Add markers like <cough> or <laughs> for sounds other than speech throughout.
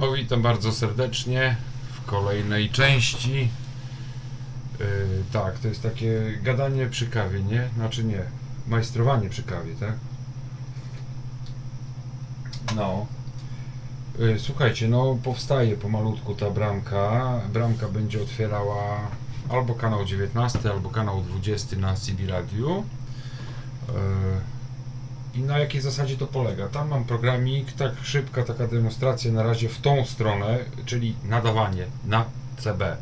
O, witam bardzo serdecznie w kolejnej części. Yy, tak, to jest takie gadanie przy kawie, nie? Znaczy nie, majstrowanie przy kawie, tak? No. Yy, słuchajcie, no powstaje pomalutku ta bramka. Bramka będzie otwierała albo kanał 19, albo kanał 20 na CB Radio. Yy, i na jakiej zasadzie to polega? Tam mam programik, tak szybka taka demonstracja na razie w tą stronę, czyli nadawanie na CB.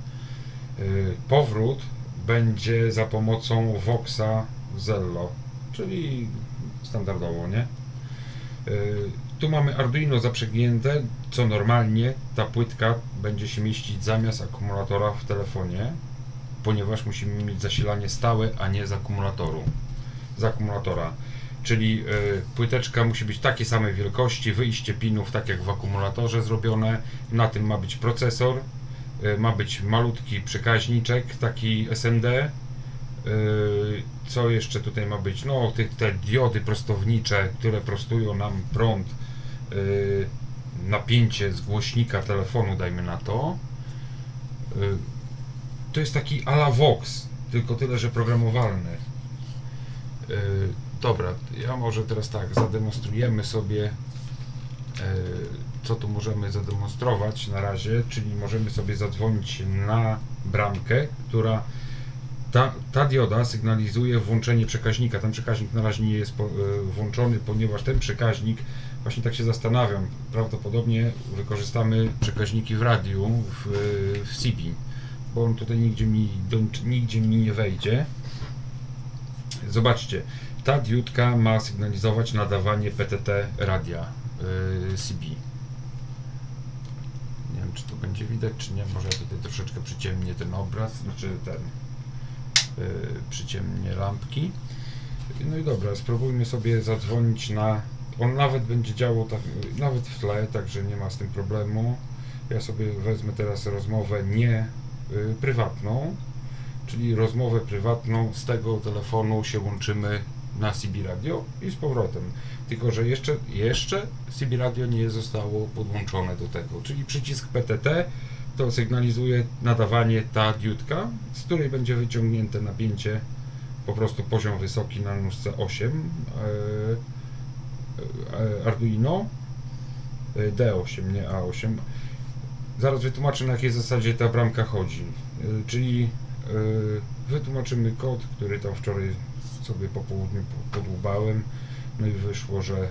Yy, powrót będzie za pomocą Voxa Zello, czyli standardowo, nie? Yy, tu mamy Arduino zaprzęgnięte, co normalnie ta płytka będzie się mieścić zamiast akumulatora w telefonie, ponieważ musimy mieć zasilanie stałe, a nie z akumulatoru. Z akumulatora czyli y, płyteczka musi być takiej samej wielkości, wyjście pinów tak jak w akumulatorze zrobione, na tym ma być procesor, y, ma być malutki przekaźniczek, taki SMD, y, co jeszcze tutaj ma być, no te, te diody prostownicze, które prostują nam prąd, napięcie z głośnika telefonu, dajmy na to, to jest taki ala Vox, tylko tyle, że programowalny. Dobra, ja może teraz tak, zademonstrujemy sobie, e, co tu możemy zademonstrować na razie, czyli możemy sobie zadzwonić na bramkę, która ta, ta dioda sygnalizuje włączenie przekaźnika. Ten przekaźnik na razie nie jest po, e, włączony, ponieważ ten przekaźnik, właśnie tak się zastanawiam, prawdopodobnie wykorzystamy przekaźniki w radiu w, w CB, bo on tutaj nigdzie mi, do, nigdzie mi nie wejdzie. Zobaczcie, ta diodka ma sygnalizować nadawanie PTT radia yy, CB. Nie wiem, czy to będzie widać, czy nie. Może ja tutaj troszeczkę przyciemnię ten obraz, znaczy ten yy, przyciemnię lampki. No i dobra, spróbujmy sobie zadzwonić na. On nawet będzie działał tak, nawet w tle, także nie ma z tym problemu. Ja sobie wezmę teraz rozmowę nie yy, prywatną, czyli rozmowę prywatną z tego telefonu się łączymy na CB Radio i z powrotem. Tylko, że jeszcze, jeszcze CB Radio nie zostało podłączone do tego, czyli przycisk PTT to sygnalizuje nadawanie ta diodka, z której będzie wyciągnięte napięcie po prostu poziom wysoki na nóżce 8 e, e, Arduino e, D8, nie A8 zaraz wytłumaczę na jakiej zasadzie ta bramka chodzi. Czyli wytłumaczymy kod, który tam wczoraj sobie po południu podłubałem, no i wyszło, że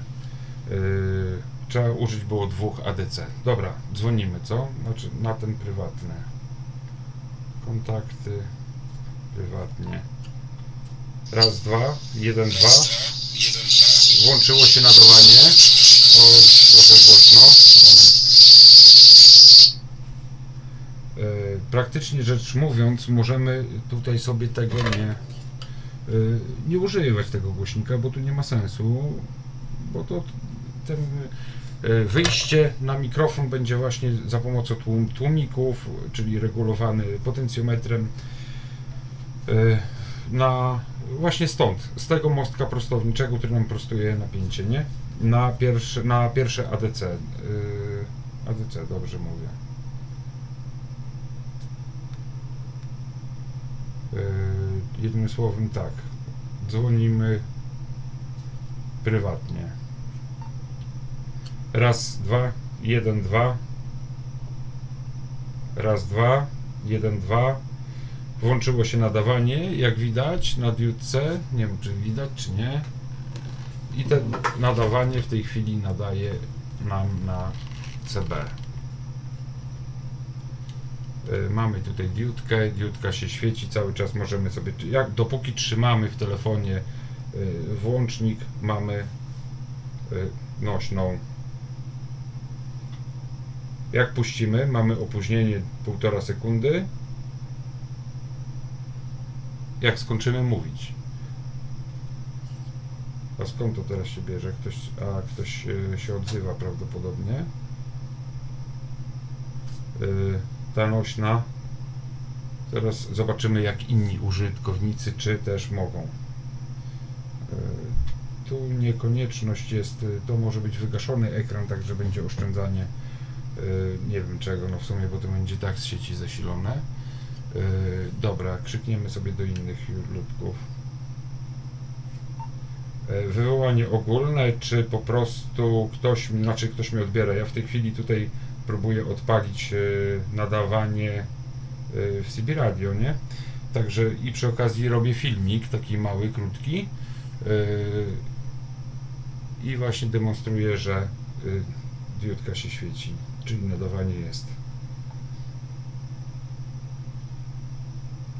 yy, trzeba użyć było dwóch ADC. Dobra, dzwonimy, co? Znaczy na ten prywatny. Kontakty prywatnie. Raz, dwa, jeden, dwa. Włączyło się nadawanie. O, trochę głośno. Yy, praktycznie rzecz mówiąc, możemy tutaj sobie tego nie Y, nie używać tego głośnika, bo tu nie ma sensu, bo to ten y, wyjście na mikrofon będzie właśnie za pomocą tłum, tłumików, czyli regulowany potencjometrem y, na właśnie stąd, z tego mostka prostowniczego, który nam prostuje napięcie, nie? Na pierwsze, na pierwsze ADC. ADC, dobrze mówię. Jednym słowem tak, dzwonimy prywatnie. Raz, dwa, jeden, dwa. Raz, dwa, jeden, dwa. Włączyło się nadawanie, jak widać, na diodce. Nie wiem, czy widać, czy nie. I to nadawanie w tej chwili nadaje nam na CB. E, mamy tutaj diodkę, diodka się świeci cały czas, możemy sobie, jak dopóki trzymamy w telefonie e, włącznik, mamy e, nośną. Jak puścimy, mamy opóźnienie 1,5 sekundy. Jak skończymy mówić. A skąd to teraz się bierze? Ktoś, a ktoś się odzywa prawdopodobnie. Yy ta nośna. Teraz zobaczymy jak inni użytkownicy, czy też mogą. E, tu niekonieczność jest, to może być wygaszony ekran, także będzie oszczędzanie y, nie wiem czego, no w sumie, bo to będzie tak z sieci zasilone. Dobra, krzykniemy sobie do innych ludków. Wywołanie ogólne, czy po prostu ktoś, znaczy ktoś mi odbiera. Ja w tej chwili tutaj próbuję odpalić y, nadawanie y, w CB Radio, nie? Także i przy okazji robię filmik, taki mały, krótki. Yy, I właśnie demonstruję, że diodka się świeci, czyli nadawanie jest.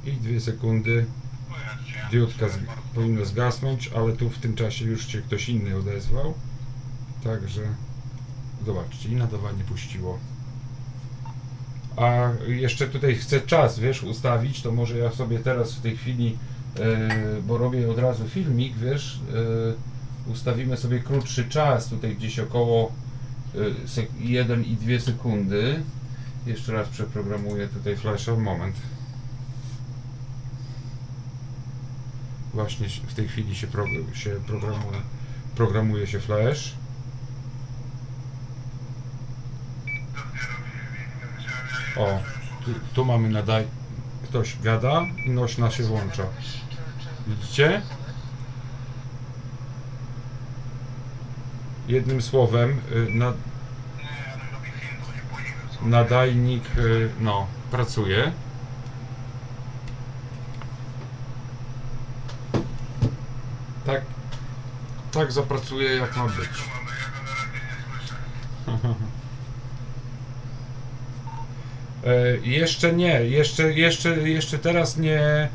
I dwie sekundy diodka z, powinna zgasnąć, ale tu w tym czasie już się ktoś inny odezwał. Także zobaczcie, i nadawanie puściło. A jeszcze tutaj chcę czas, wiesz, ustawić, to może ja sobie teraz w tej chwili, e, bo robię od razu filmik, wiesz, e, ustawimy sobie krótszy czas, tutaj gdzieś około e, sek 1 i 2 sekundy. Jeszcze raz przeprogramuję tutaj flasha, moment. Właśnie w tej chwili się, się programuje, programuje się flash. O, tu, tu mamy nadaj... Ktoś gada i nośna się włącza. Widzicie? Jednym słowem, y, na, nadajnik, y, no, pracuje. Tak, tak zapracuje jak ma być. <laughs> E, jeszcze nie, jeszcze, jeszcze, jeszcze teraz nie, e,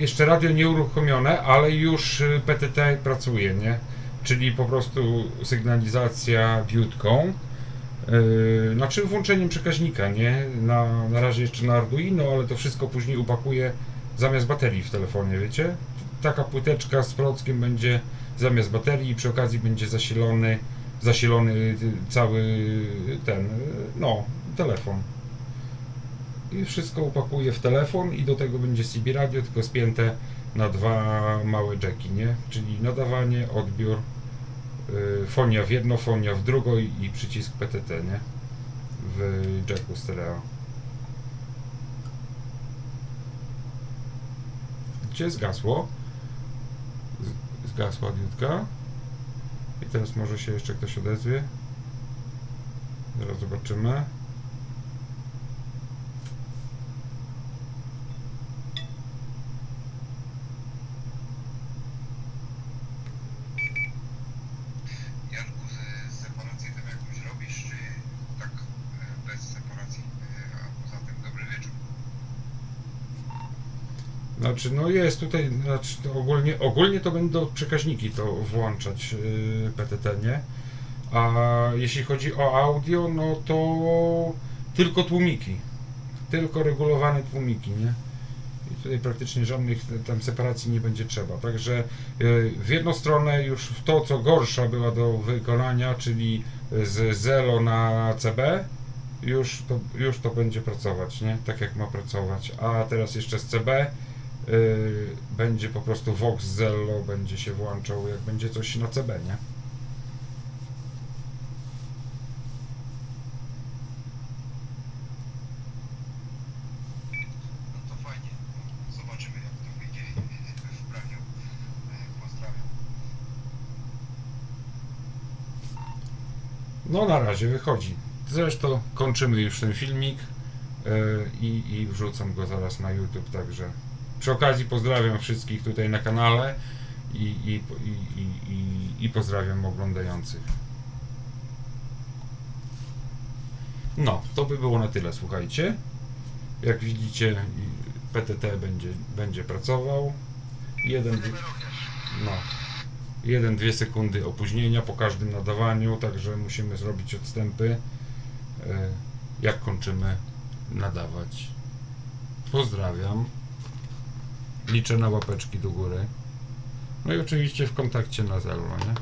jeszcze radio nie uruchomione, ale już e, PTT pracuje, nie? Czyli po prostu sygnalizacja e, znaczy włączeniem przekaźnika, nie? Na, na razie jeszcze na Arduino, ale to wszystko później upakuje zamiast baterii w telefonie, wiecie? Taka płyteczka z prockiem będzie zamiast baterii i przy okazji będzie zasilony, zasilony cały ten, no, telefon i wszystko upakuje w telefon i do tego będzie CB radio, tylko spięte na dwa małe jacki, nie? Czyli nadawanie, odbiór, yy, fonia w jedno, fonia w drugo i, i przycisk PTT, nie? W jacku stereo. Gdzie zgasło? Zgasła diodka. I teraz może się jeszcze ktoś odezwie. Zaraz zobaczymy. Janku, z, z separację tam jakąś robisz, czy tak e, bez separacji? E, A poza tym dobry wieczór. Znaczy, no jest tutaj, znaczy ogólnie, ogólnie to będą przekaźniki to włączać yy, PTT, nie? A jeśli chodzi o audio, no to tylko tłumiki. Tylko regulowane tłumiki, nie? I tutaj praktycznie żadnych tam separacji nie będzie trzeba. Także yy, w jedną stronę już w to, co gorsza była do wykonania, czyli z Zelo na CB, już to, już to będzie pracować, nie? Tak jak ma pracować. A teraz jeszcze z CB będzie po prostu Vox Zello będzie się włączał, jak będzie coś na CB, nie? No to fajnie. Zobaczymy jak to wyjdzie w praniu. E, Pozdrawiam. No na razie wychodzi. Zresztą kończymy już ten filmik yy, i, i wrzucam go zaraz na YouTube, także przy okazji pozdrawiam wszystkich tutaj na kanale i, i, i, i, i, pozdrawiam oglądających. No, to by było na tyle, słuchajcie. Jak widzicie, PTT będzie, będzie pracował. Jeden, no, 1-2 sekundy opóźnienia po każdym nadawaniu, także musimy zrobić odstępy, e, jak kończymy nadawać. Pozdrawiam. Liczę na łapeczki do góry. No i oczywiście w kontakcie na Zello, nie?